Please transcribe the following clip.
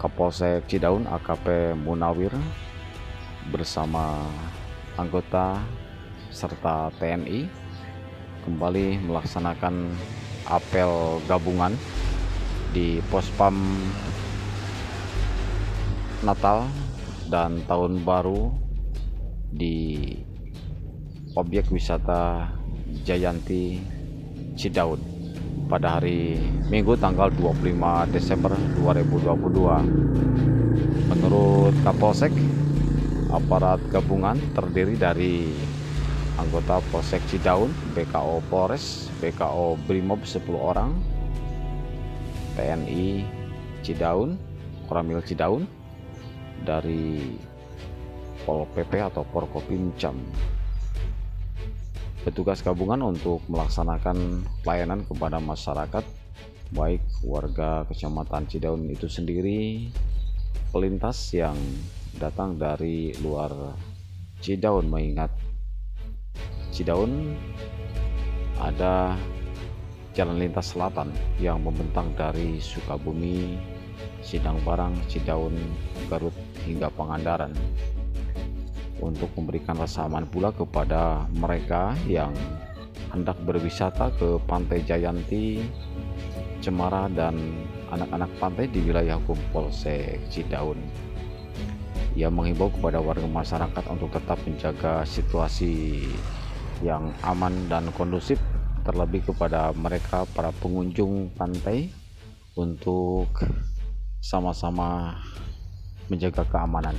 Kapolsek Cidaun AKP Munawir bersama anggota serta TNI kembali melaksanakan apel gabungan di Pospam Natal dan Tahun Baru di objek wisata Jayanti Cidaun pada hari Minggu tanggal 25 Desember 2022. Menurut Kapolsek, aparat gabungan terdiri dari anggota Polsek Cidaun, BKO Polres, BKO Brimob 10 orang, TNI Cidaun, Koramil Cidaun, dari Pol PP atau Porkopim Jam petugas gabungan untuk melaksanakan pelayanan kepada masyarakat baik warga kecamatan Cidaun itu sendiri pelintas yang datang dari luar Cidaun. Mengingat Cidaun ada jalan lintas selatan yang membentang dari Sukabumi, Sidang Barang, Cidaun, Garut hingga Pangandaran untuk memberikan rasa aman pula kepada mereka yang hendak berwisata ke Pantai Jayanti, Cemara dan anak-anak pantai di wilayah hukum Polsek Cidaun. Ia menghimbau kepada warga masyarakat untuk tetap menjaga situasi yang aman dan kondusif terlebih kepada mereka para pengunjung pantai untuk sama-sama menjaga keamanan.